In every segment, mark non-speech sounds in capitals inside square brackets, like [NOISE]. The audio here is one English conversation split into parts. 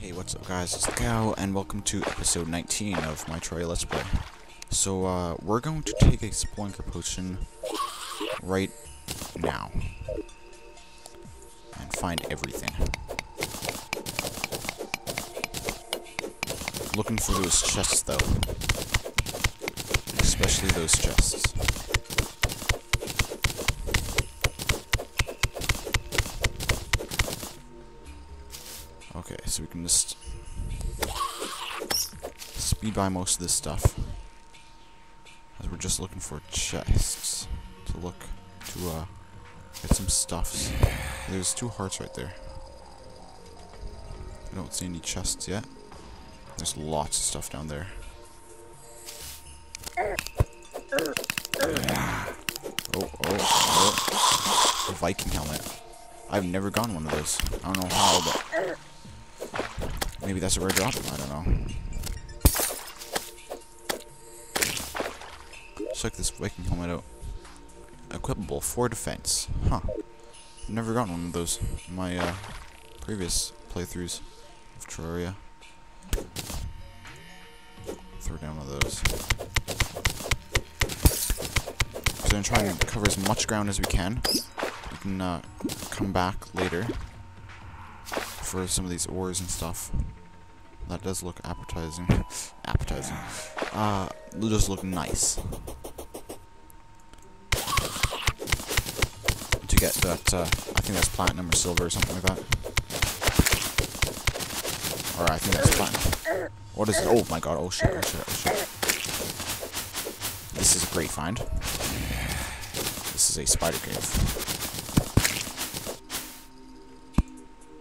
Hey, what's up guys, it's the Cow, and welcome to episode 19 of my Troy Let's Play. So, uh, we're going to take a Spelunker Potion right now. And find everything. Looking for those chests, though. Especially those chests. Can just speed by most of this stuff. As we're just looking for chests to look to uh get some stuffs. There's two hearts right there. I don't see any chests yet. There's lots of stuff down there. Oh, oh, oh. A Viking helmet. I've never gotten one of those. I don't know how, but Maybe that's a rare drop? I don't know. Check this Viking helmet out. Equipable for defense. Huh. I've never gotten one of those in my uh, previous playthroughs of Terraria. Throw down one of those. So I'm trying to cover as much ground as we can. We can uh, come back later for some of these ores and stuff. That does look appetizing. [LAUGHS] appetizing. Uh, just look nice. To get that, uh, I think that's platinum or silver or something like that. Or I think that's platinum. What is it? Oh my god, oh shit, oh shit, oh shit. This is a great find. This is a spider cave.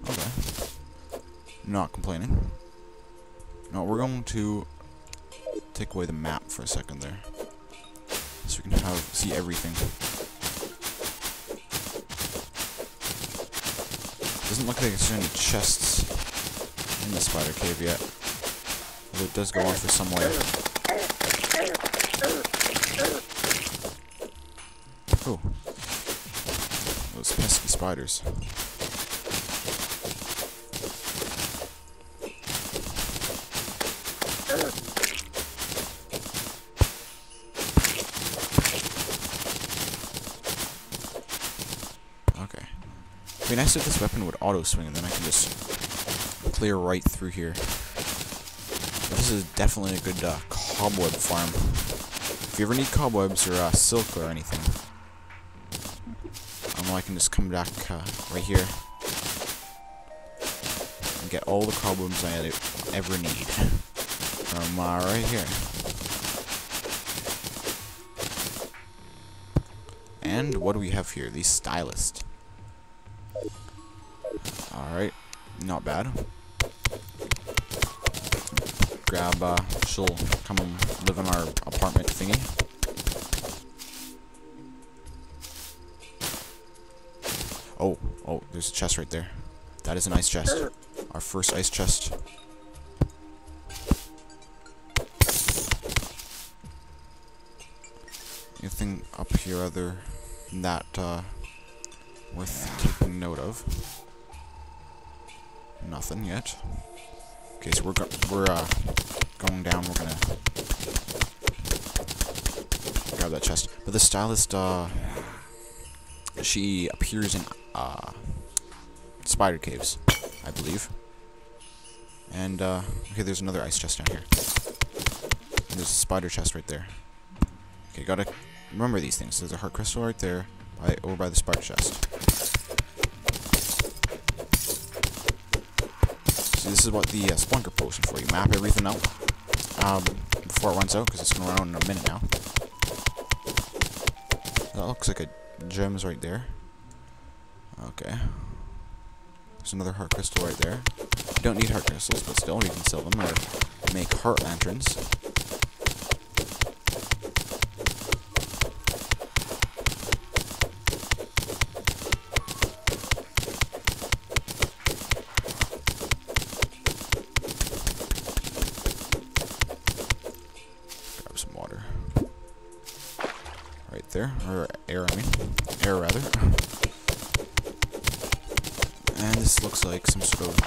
Okay. Not complaining. No, we're going to take away the map for a second there. So we can have see everything. Doesn't look like there's any chests in the spider cave yet. Although it does go on for somewhere. Oh. Those pesky spiders. Nice if this weapon would auto swing, and then I can just clear right through here. But this is definitely a good uh, cobweb farm. If you ever need cobwebs or uh, silk or anything, I know I can just come back uh, right here and get all the cobwebs I ever need from uh, right here. And what do we have here? The stylist. Alright, not bad. Grab, uh, she'll come and live in our apartment thingy. Oh, oh, there's a chest right there. That is an ice chest. Our first ice chest. Anything up here other than that, uh, worth taking note of? Nothing yet. Okay, so we're go we're uh, going down. We're gonna grab that chest. But the stylist, uh, she appears in uh, spider caves, I believe. And uh, okay, there's another ice chest down here. And there's a spider chest right there. Okay, gotta remember these things. There's a heart crystal right there, by over by the spider chest. This is what the uh, Spelunker potion for. You map everything out um, before it runs out, because it's going to run out in a minute now. That looks like a gems right there. Okay. There's another heart crystal right there. You don't need heart crystals, but still, you can sell them or make heart lanterns.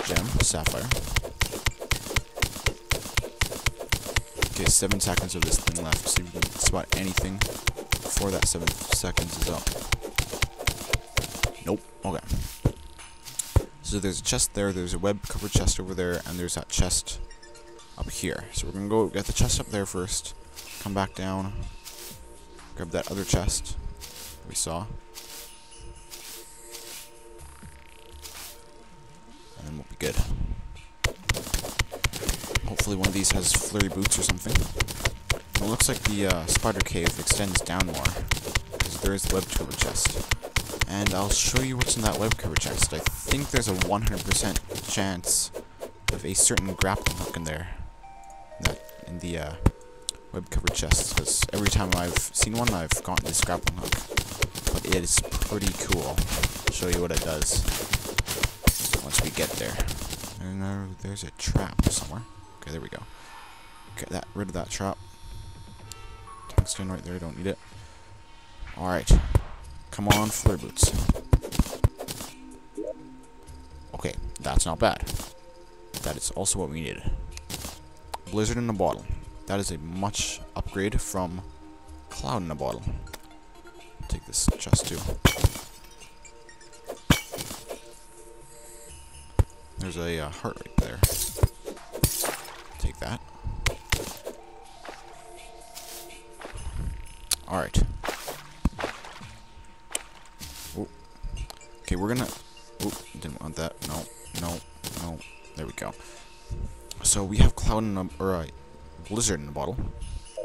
gem, a sapphire. Okay, seven seconds of this thing left. See if we can spot anything before that seven seconds is up. Nope. Okay. So there's a chest there, there's a web-covered chest over there, and there's that chest up here. So we're gonna go get the chest up there first, come back down, grab that other chest we saw, good. Hopefully one of these has flurry boots or something. It looks like the uh, spider cave extends down more, because there is the web cover chest. And I'll show you what's in that web cover chest. I think there's a 100% chance of a certain grappling hook in there. That in the uh, web cover chest, because every time I've seen one, I've gotten this grappling hook. But it is pretty cool. I'll show you what it does once we get there. And uh, there's a trap somewhere. Okay, there we go. Get that rid of that trap. Tungsten right there, don't need it. Alright. Come on, flare boots. Okay, that's not bad. That is also what we needed. Blizzard in a bottle. That is a much upgrade from Cloud in a bottle. Take this chest too. There's a uh, heart right there. Take that. Alright. Okay, we're gonna... Oh, didn't want that. No, no, no. There we go. So we have Cloud in a... Or, uh, Blizzard in a bottle.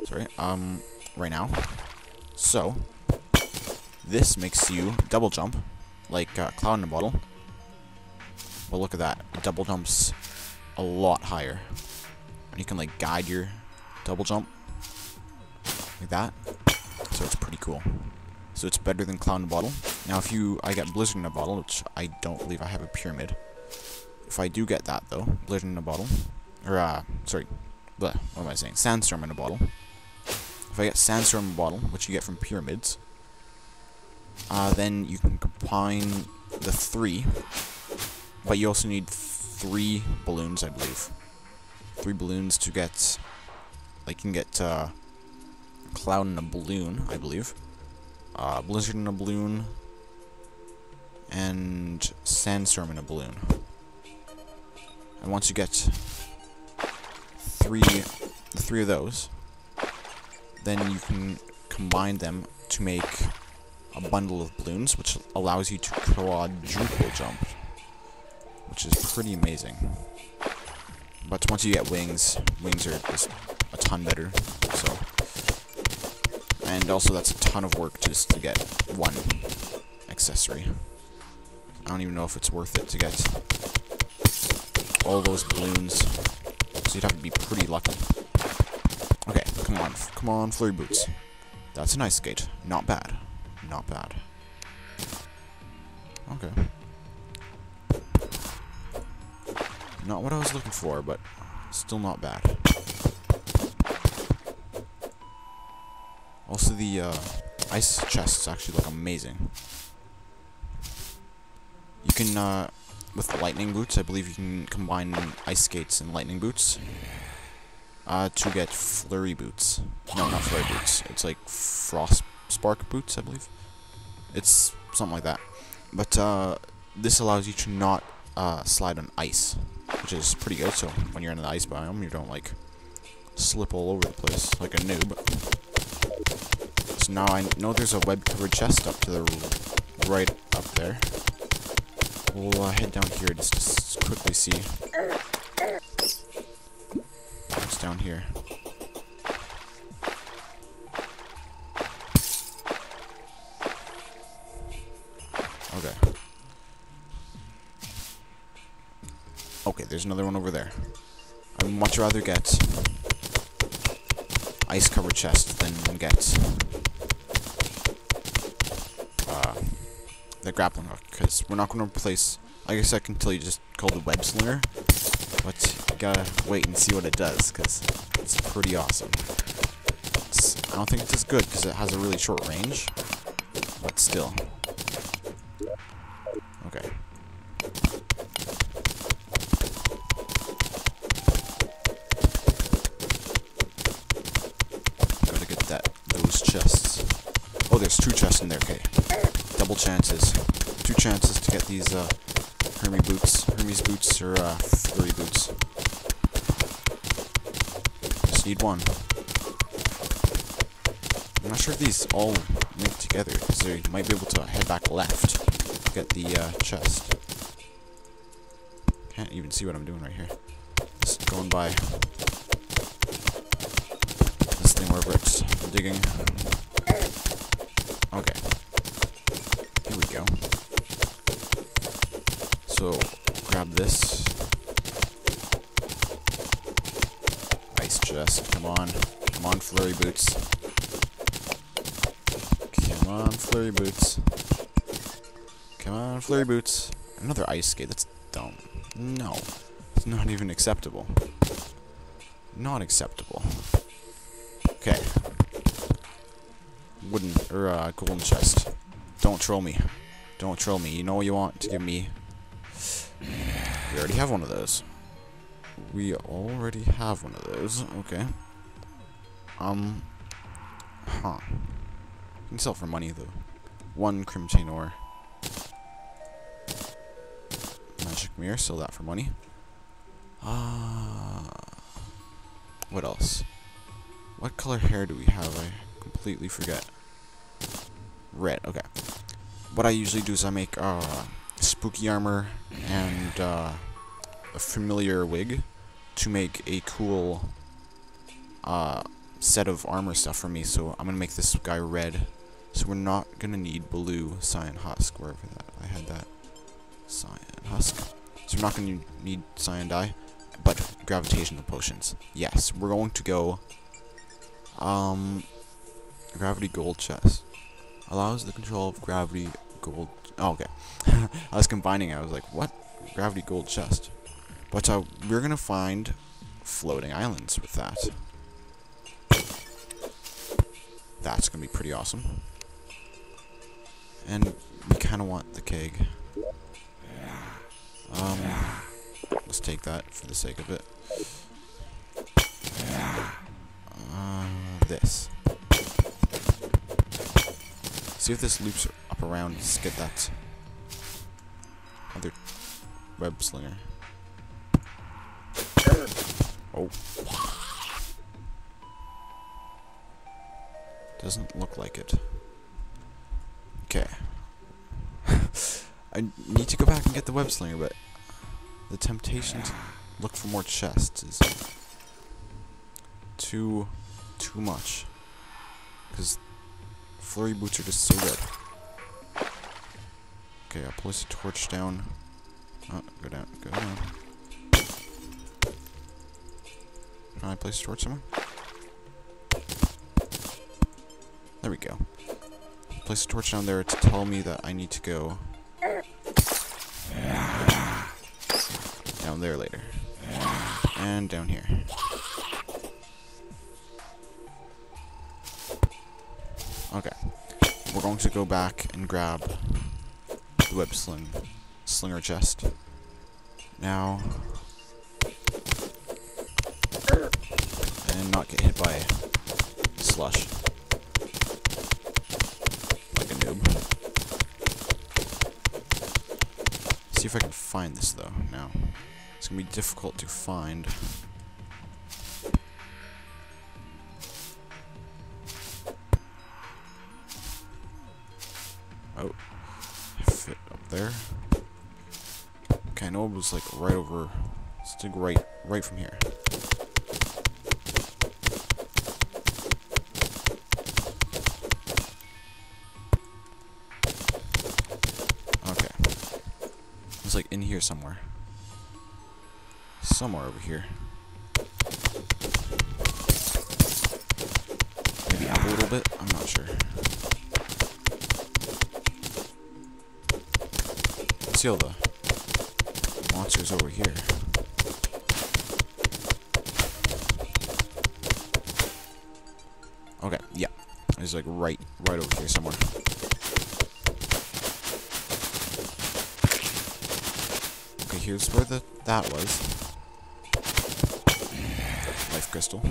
Sorry. Um, right now. So, this makes you double jump, like uh, Cloud in a bottle. Well, look at that. It double jumps a lot higher. And you can, like, guide your double jump. Like that. So it's pretty cool. So it's better than Cloud in a Bottle. Now, if you... I get Blizzard in a Bottle, which I don't believe I have a Pyramid. If I do get that, though, Blizzard in a Bottle, or, uh, sorry, bleh, what am I saying? Sandstorm in a Bottle. If I get Sandstorm in a Bottle, which you get from Pyramids, uh, then you can combine the three, but you also need three balloons, I believe. Three balloons to get, like, you can get, uh, Cloud in a Balloon, I believe. Uh, Blizzard in a Balloon. And Sandstorm in a Balloon. And once you get three, the three of those, then you can combine them to make a bundle of balloons, which allows you to quadruple jump, which is pretty amazing. But once you get wings, wings are just a ton better, so... And also that's a ton of work just to get one accessory. I don't even know if it's worth it to get all those balloons. So you'd have to be pretty lucky. Okay, come on. Come on, flurry boots. That's an ice skate. Not bad. Not bad. Okay. Not what I was looking for, but still not bad. Also, the uh, ice chests actually look amazing. You can, uh, with the lightning boots, I believe you can combine ice skates and lightning boots uh, to get flurry boots. No, not flurry boots. It's like frost spark boots, I believe. It's something like that. But uh, this allows you to not uh, slide on ice, which is pretty good. So when you're in the ice biome, you don't like slip all over the place like a noob. So now I know there's a web covered chest up to the right up there. We'll uh, head down here just to quickly see what's down here. There's another one over there. I'd much rather get ice covered chest than get uh, the grappling hook because we're not going to replace. I guess I can tell you just call the web slinger, but you gotta wait and see what it does because it's pretty awesome. It's, I don't think it's as good because it has a really short range, but still. Okay. those chests. Oh, there's two chests in there. Okay, double chances. Two chances to get these uh, Hermes boots, Hermes boots or uh, flurry boots. Just need one. I'm not sure if these all link together, because you might be able to head back left to get the uh, chest. Can't even see what I'm doing right here. Just going by this thing wherever it's digging. Go. So, grab this. Ice chest, come on. Come on, flurry boots. Come on, flurry boots. Come on, flurry boots. Another ice skate, that's dumb. No. It's not even acceptable. Not acceptable. Okay. Wooden, or, uh, golden chest. Don't troll me. Don't troll me. You know what you want to give me. We already have one of those. We already have one of those. Okay. Um. Huh. You can sell for money, though. One Crimson ore. Magic mirror, sell that for money. Ah. what else? What color hair do we have? I completely forget. Red, okay. What I usually do is I make uh, spooky armor and uh, a familiar wig to make a cool uh, set of armor stuff for me. So I'm gonna make this guy red. So we're not gonna need blue cyan husk wherever that I had that cyan husk. So we're not gonna need cyan dye, but gravitational potions. Yes, we're going to go. Um, gravity gold chest allows the control of gravity gold. Oh, okay. [LAUGHS] I was combining. I was like, what? Gravity gold chest. But uh, we're gonna find floating islands with that. That's gonna be pretty awesome. And we kind of want the keg. Um, let's take that for the sake of it. Uh, this. See if this loops around. Let's get that other web slinger. Oh. Doesn't look like it. Okay. [LAUGHS] I need to go back and get the web slinger, but the temptation to look for more chests is too too much. Because flurry boots are just so good. Okay, I'll place a torch down. Oh, go down, go down. Can I place a torch somewhere? There we go. Place a torch down there to tell me that I need to go down there later. And down here. Okay. We're going to go back and grab web sling slinger chest. Now and not get hit by slush. Like a noob. See if I can find this though now. It's gonna be difficult to find. Was like right over. Let's dig right, right from here. Okay. It's like in here somewhere. Somewhere over here. Maybe up a little bit? I'm not sure. See all the monsters over here. Okay, yeah. It's like right right over here somewhere. Okay, here's where the that was. Life crystal.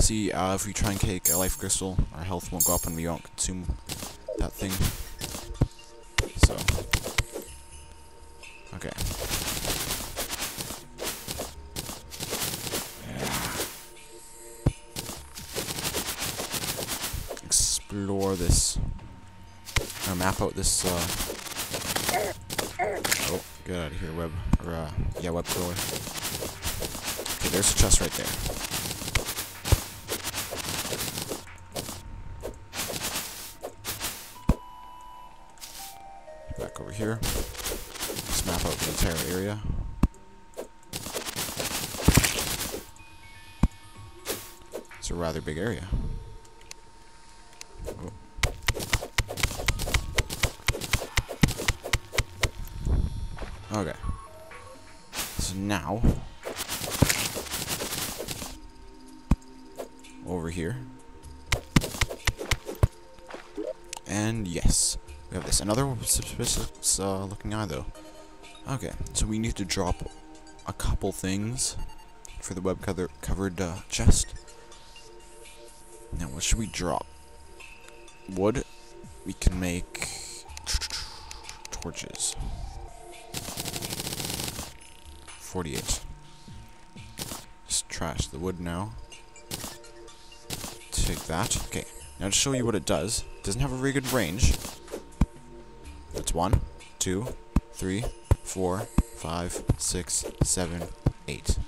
See, uh, if we try and take a life crystal, our health won't go up and we won't consume that thing. So. Okay. Explore this. Or map out this, uh. Oh, get out of here, web. Or, uh, yeah, web crawler. Okay, there's a chest right there. Back over here. Let's map out the entire area. It's a rather big area. Another suspicious uh, looking eye, though. Okay, so we need to drop a couple things for the web cover covered uh, chest. Now, what should we drop? Wood. We can make torches. 48. Just trash the wood now. Take that. Okay. Now to show you what it does. Doesn't have a very good range. That's one, two, three, four, five, six, seven, eight.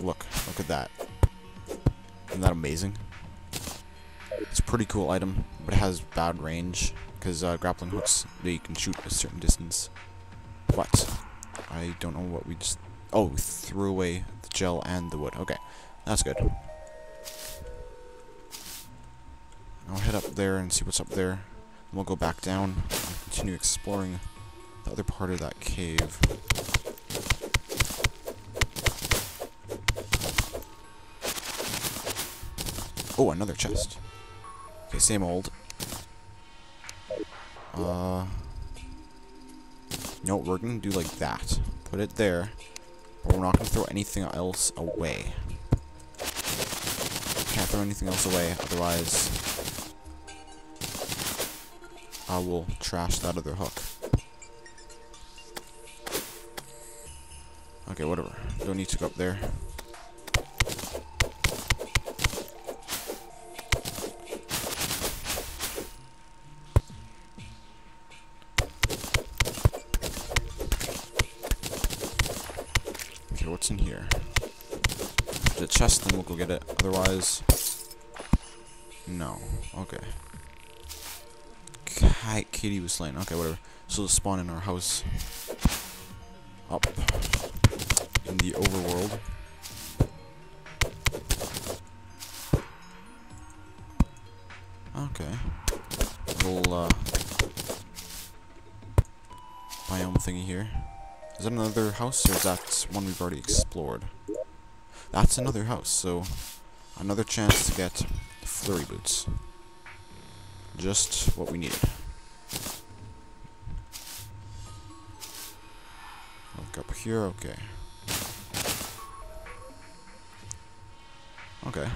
Look. Look at that. Isn't that amazing? It's a pretty cool item, but it has bad range. Because uh, grappling hooks, they can shoot a certain distance. But, I don't know what we just... Oh, we threw away the gel and the wood. Okay, that's good. I'll head up there and see what's up there. We'll go back down and continue exploring the other part of that cave. Oh, another chest. Okay, same old. Uh... No, we're gonna do like that. Put it there. But we're not gonna throw anything else away. Can't throw anything else away, otherwise I will trash that other hook. Okay, whatever. Don't need to go up there. Okay, what's in here? The chest, then we'll go get it. Otherwise... No. Okay. Hi, Kitty was slain. Okay, whatever. So let's spawn in our house. Up. In the overworld. Okay. Little, uh... Biome thingy here. Is that another house, or is that one we've already explored? That's another house, so... Another chance to get flurry boots. Just what we needed. Here, okay. Okay.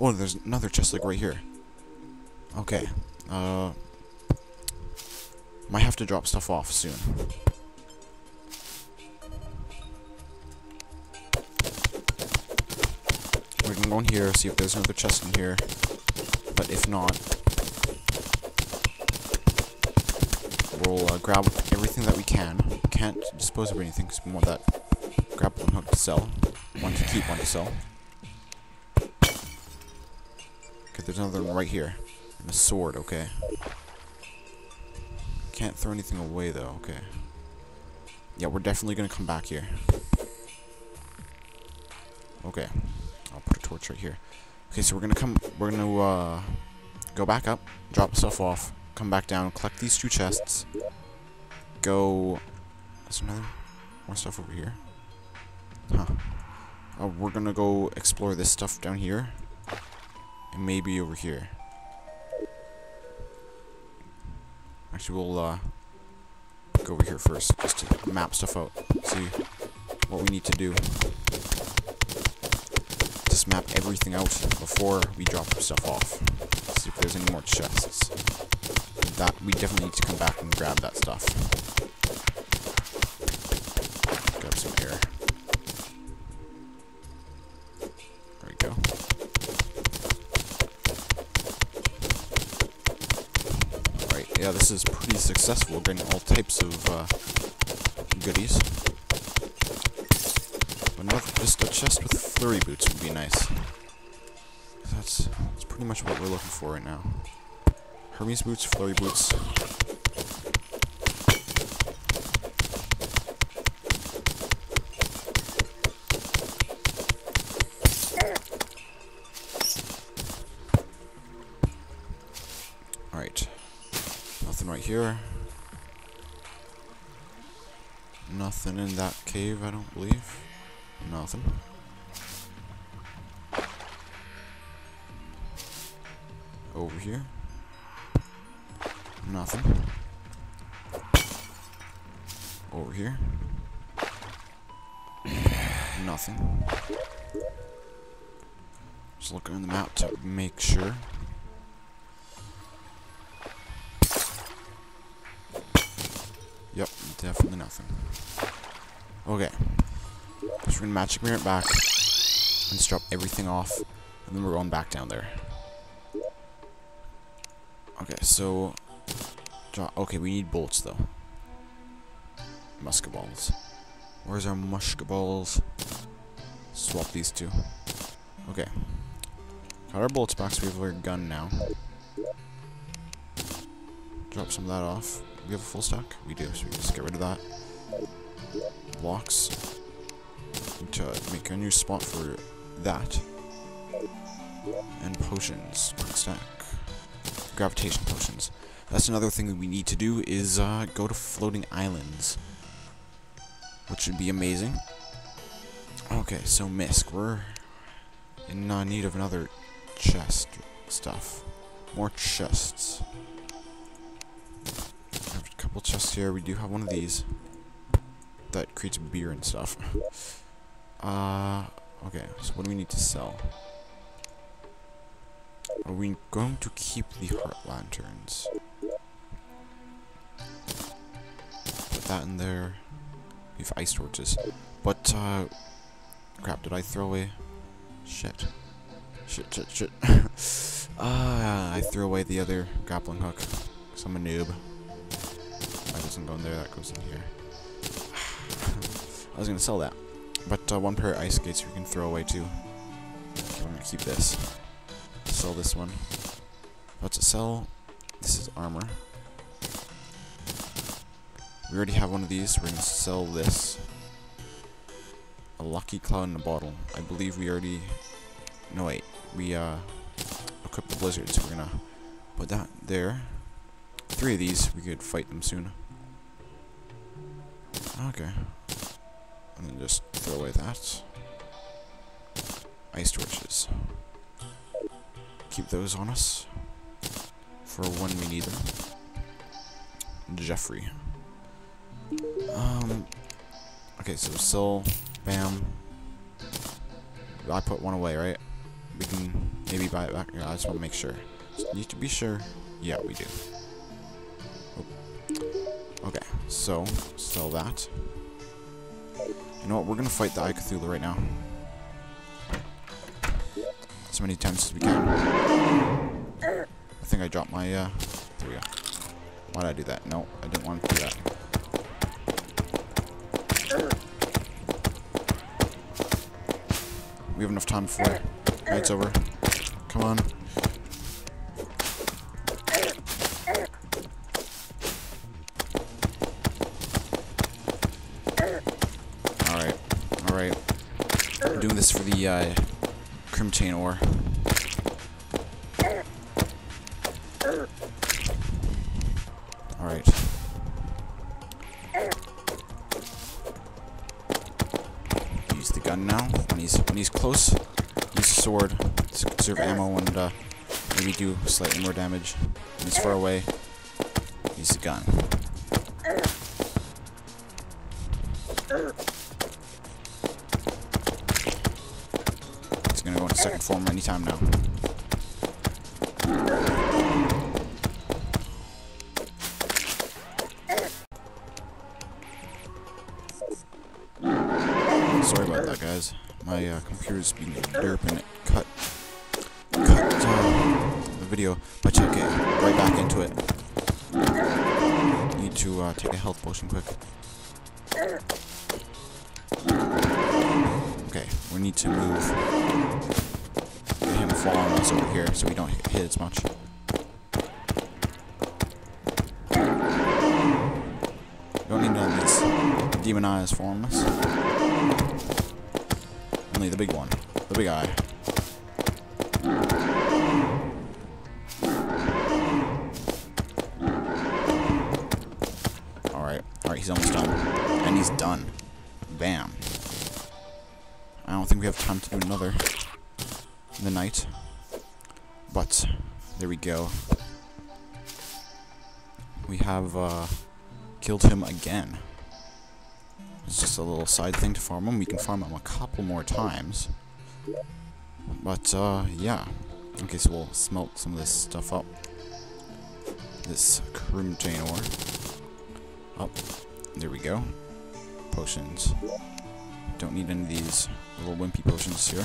Oh, there's another chest like right here. Okay. Uh might have to drop stuff off soon. We can go in here, see if there's another chest in here. But if not, we'll uh, grab everything that we can. Can't dispose of anything because we want that grappling hook to sell. One to keep, one to sell. Okay, there's another one right here. And a sword, okay. Can't throw anything away though, okay. Yeah, we're definitely gonna come back here. Okay. I'll put a torch right here. Okay, so we're gonna come we're gonna uh go back up, drop stuff off, come back down, collect these two chests, go there's another more stuff over here. Huh. Uh, we're gonna go explore this stuff down here. And maybe over here. Actually, we'll uh, go over here first, just to map stuff out. See what we need to do. just map everything out before we drop stuff off. See if there's any more chests. That we definitely need to come back and grab that stuff. Grab some air. There we go. Alright, yeah, this is pretty successful. Getting all types of uh, goodies. Another, just a chest with flurry boots would be nice. That's, that's pretty much what we're looking for right now. Hermes boots, flurry boots. Alright. Nothing right here. Nothing in that cave, I don't believe. Nothing. Over here. Nothing. Just looking on the map to make sure. Yep, definitely nothing. Okay. So we're gonna magic mirror back and drop everything off, and then we're going back down there. Okay, so. Okay, we need bolts though. Musket balls. Where's our musket balls? Swap these two. Okay. Got our bolts back, so we have our gun now. Drop some of that off. We have a full stack? We do, so we just get rid of that. Blocks. Need to make a new spot for that. And potions. Quick stack. Gravitation potions. That's another thing that we need to do is uh, go to floating islands. Which would be amazing. Okay, so Misk, we're in uh, need of another chest stuff. More chests A couple chests here. We do have one of these that creates beer and stuff. Uh, okay, so what do we need to sell? Are we going to keep the heart lanterns? Put that in there. We have ice torches. But, uh, crap, did I throw away? Shit. Shit, shit, shit. [LAUGHS] Ah, I threw away the other grappling hook. Because I'm a noob. That doesn't go in there, that goes in here. [SIGHS] I was gonna sell that. But uh, one pair of ice skates we can throw away too. Okay, I'm gonna keep this. Sell this one. What's it sell? This is armor. We already have one of these, we're gonna sell this. A lucky cloud in a bottle. I believe we already no wait, we uh equipped the blizzard, so we're gonna put that there. Three of these, we could fight them soon. Okay. And then just throw away that. Ice torches. Keep those on us. For when we need them. Jeffrey. Um. Okay, so still, bam. I put one away, right? We can maybe buy it back. Yeah, I just want to make sure. Just need to be sure. Yeah, we do. Okay, so, sell that. You know what, we're gonna fight the Eye Cthulhu right now. As many times as we can. I think I dropped my, uh, there we go. Why did I do that? No, I didn't want to do that. We have enough time before night's over. Come on. Alright. Alright. I'm doing this for the uh, Crimtane ore. Close, use the sword to conserve ammo and uh, maybe do slightly more damage. When he's far away, use the gun. It's gonna go into second form anytime now. My uh, computer's being a derp and it cut cut uh, the video, but check it right back into it. Need to uh, take a health potion quick. Okay, we need to move. Get him following us over here so we don't hit as much. Don't need none of these demon eyes the big one. The big eye. Alright. Alright, he's almost done. And he's done. Bam. I don't think we have time to do another in the night. But, there we go. We have, uh, killed him again. It's just a little side thing to farm them. We can farm them a couple more times. But, uh, yeah. Okay, so we'll smelt some of this stuff up. This Crimtane ore. Up. There we go. Potions. Don't need any of these little wimpy potions here.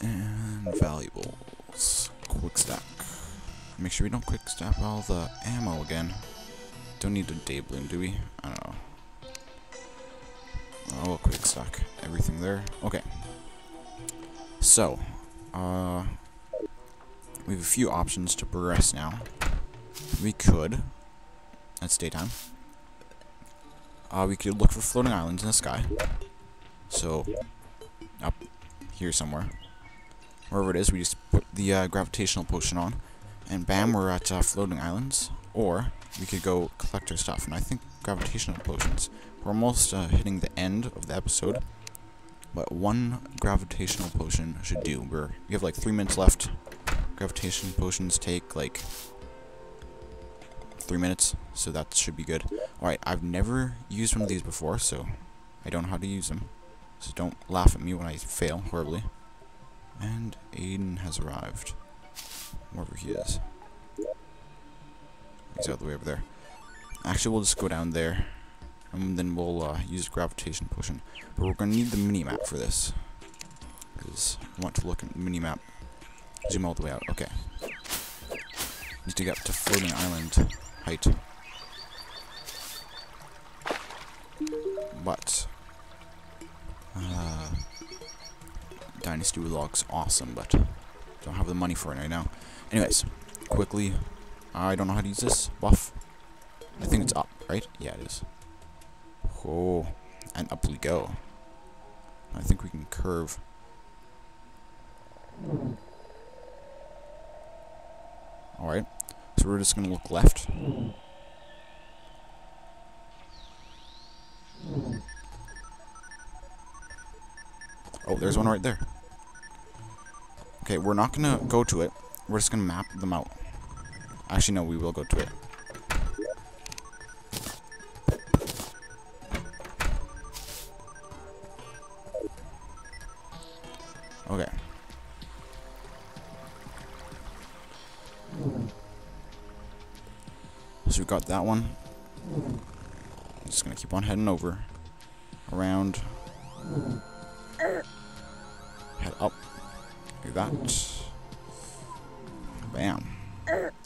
And valuables. Quick stack. Make sure we don't quick stack all the ammo again. Don't need a day bloom, do we? I don't know. Oh, quick stack everything there. Okay. So, uh, we have a few options to progress now. We could, that's daytime. Uh, we could look for floating islands in the sky. So, up here somewhere. Wherever it is, we just put the uh, gravitational potion on, and bam, we're at uh, floating islands. Or, we could go collect our stuff, and I think gravitational potions. We're almost uh, hitting the end of the episode, but one gravitational potion should do. We're, we have like three minutes left. Gravitation potions take like three minutes, so that should be good. Alright, I've never used one of these before, so I don't know how to use them. So don't laugh at me when I fail horribly. And Aiden has arrived. Wherever he is. He's out the way over there. Actually, we'll just go down there. And then we'll uh, use gravitation potion. But we're going to need the mini-map for this. Because I want to look at the mini-map. Zoom all the way out. Okay. Need to get up to floating island height. But... Uh, Dynasty Log's awesome, but don't have the money for it right now. Anyways, quickly, I don't know how to use this buff. I think it's up, right? Yeah, it is. Oh, and up we go. I think we can curve. Alright, so we're just going to look left. Oh, there's one right there. Okay, we're not going to go to it. We're just going to map them out. Actually, no, we will go to it. Got that one. I'm just gonna keep on heading over. Around. Head up. Like that. Bam.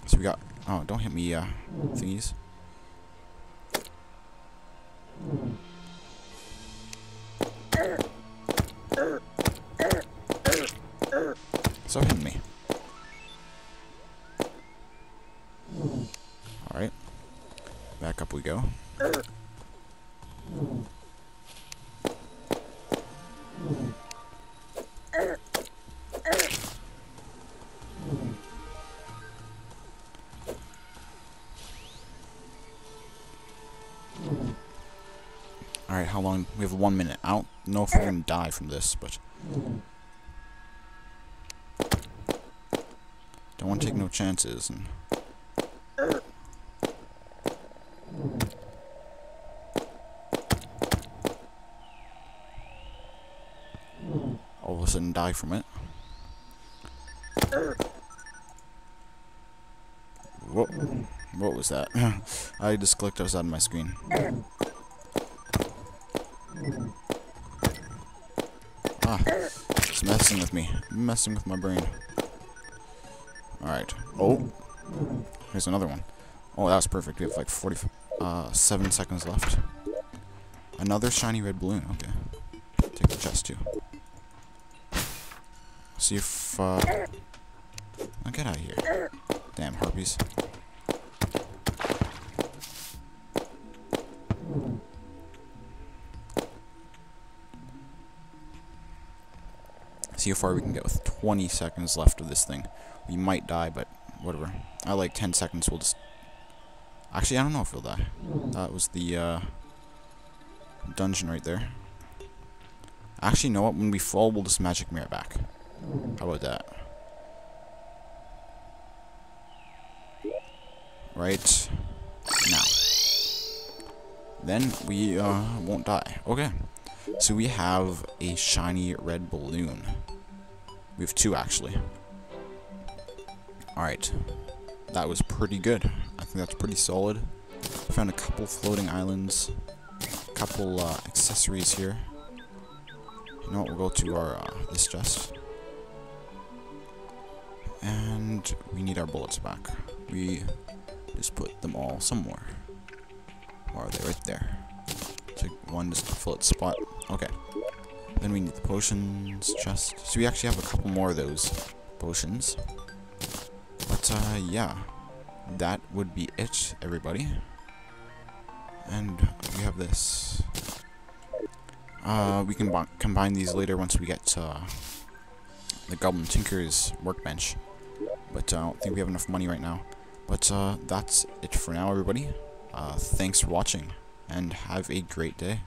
So we got... Oh, don't hit me, uh, thingies. Alright, how long? We have one minute. I don't know if we're gonna die from this, but... Don't want to take no chances. And all of a sudden die from it. What? What was that? [LAUGHS] I just clicked outside of my screen. Messing with me. Messing with my brain. Alright. Oh. Here's another one. Oh, that was perfect. We have like 47 uh, seconds left. Another shiny red balloon. Okay. Take the chest too. See if, uh... Get out of here. Damn harpies. See how far we can get with 20 seconds left of this thing. We might die, but whatever. I like 10 seconds, we'll just... Actually, I don't know if we'll die. That was the, uh... Dungeon right there. Actually, you know what? When we fall, we'll just magic mirror back. How about that? Right now. Then we uh, won't die. Okay. So we have a shiny red balloon. We have two, actually. Alright. That was pretty good. I think that's pretty solid. Found a couple floating islands. A couple uh, accessories here. You know what, we'll go to our, uh, this chest. And we need our bullets back. We just put them all somewhere. Or are they right there? Take one just to fill its spot. Okay. Then we need the potions chest. So we actually have a couple more of those potions. But, uh, yeah. That would be it, everybody. And we have this. Uh, we can combine these later once we get to uh, the Goblin Tinker's workbench. But uh, I don't think we have enough money right now. But uh, that's it for now, everybody. Uh, thanks for watching, and have a great day.